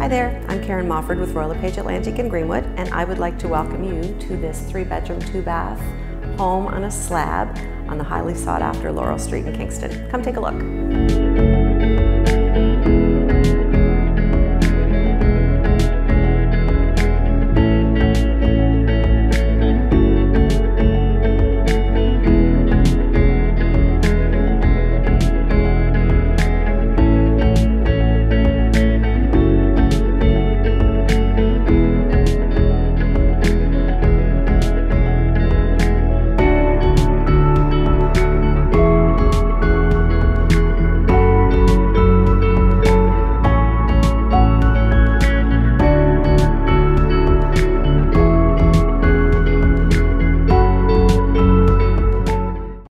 Hi there. I'm Karen Mofford with Royal LePage Atlantic in Greenwood, and I would like to welcome you to this three bedroom, two bath home on a slab on the highly sought after Laurel Street in Kingston. Come take a look.